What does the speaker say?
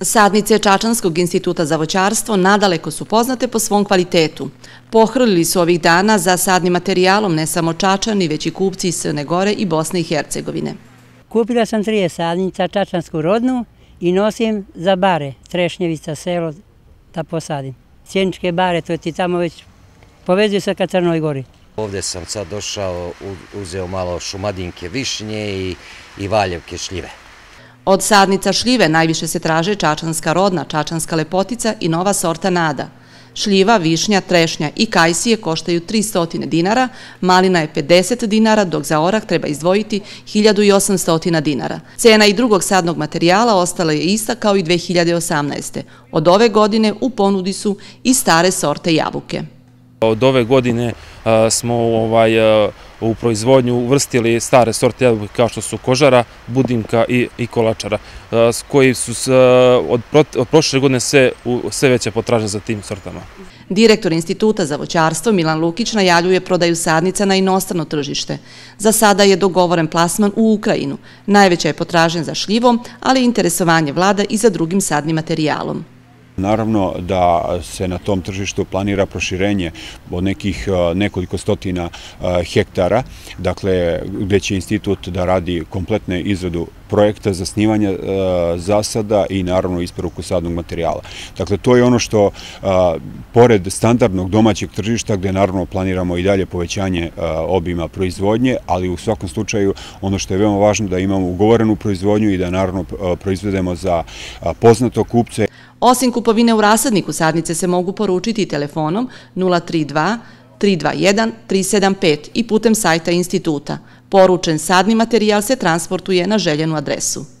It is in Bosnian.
Sadnice Čačanskog instituta za voćarstvo nadaleko su poznate po svom kvalitetu. Pohrlili su ovih dana za sadnim materijalom ne samo Čačani, već i kupci iz Srne Gore i Bosne i Hercegovine. Kupila sam trije sadnica Čačansku rodnu i nosim za bare, Trešnjevica, selo, da posadim. Sjeničke bare, to ti tamo već povezuju se ka Crnoj Gori. Ovdje sam sad došao, uzeo malo šumadinke višnje i valjevke šljive. Od sadnica šljive najviše se traže čačanska rodna, čačanska lepotica i nova sorta nada. Šljiva, višnja, trešnja i kajsije koštaju 300 dinara, malina je 50 dinara, dok za orah treba izdvojiti 1800 dinara. Cena i drugog sadnog materijala ostala je ista kao i 2018. Od ove godine u ponudi su i stare sorte jabuke. Od ove godine smo ovaj, u proizvodnju uvrstili stare sorte jabuke kao što su kožara, budinka i kolačara, e, koji su e, od prošle godine sve veće potraže za tim sortama. Direktor Instituta za voćarstvo Milan Lukić najavljuje prodaju sadnica na inostrano tržište. Za sada je dogovoren plasman u Ukrajinu. Najveća je potražen za šljivom, ali interesovanje vlada i za drugim sadnim materijalom. Naravno da se na tom tržištu planira proširenje od nekih e, nekoliko stotina e, hektara, dakle gde će institut da radi kompletne izradu projekta zasnivanja e, zasada i naravno isporuku sadnog materijala. Dakle, to je ono što, e, pored standardnog domaćeg tržišta, gde naravno planiramo i dalje povećanje obima proizvodnje, ali u svakom slučaju ono što je veoma važno da imamo ugovorenu proizvodnju i da naravno proizvedemo za poznato kupce. Osim kupovine u rasadniku, sadnice se mogu poručiti telefonom 032 321 375 i putem sajta instituta. Poručen sadni materijal se transportuje na željenu adresu.